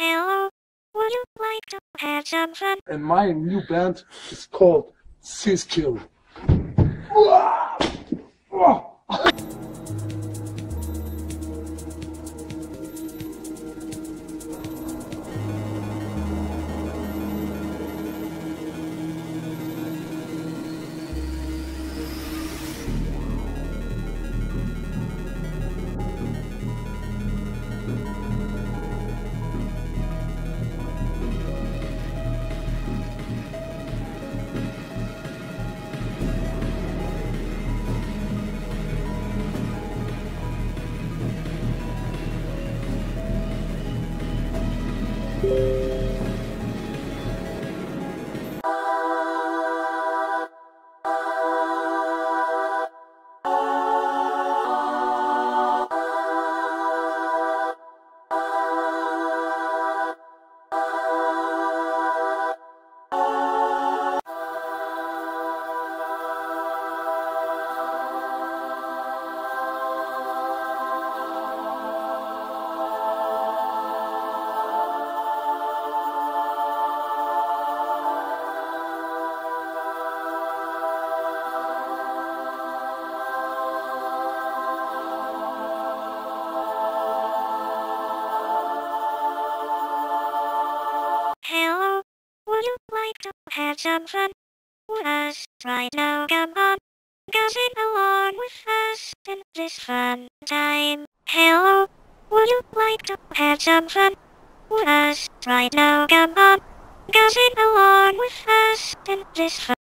Hello, would you like to have some fun? And my new band is called Siskill. Hello, to have some fun with us right now? Come on, sing along with us in this fun time. Hello, would you like to have some fun with us right now? Come on, sing along with us in this fun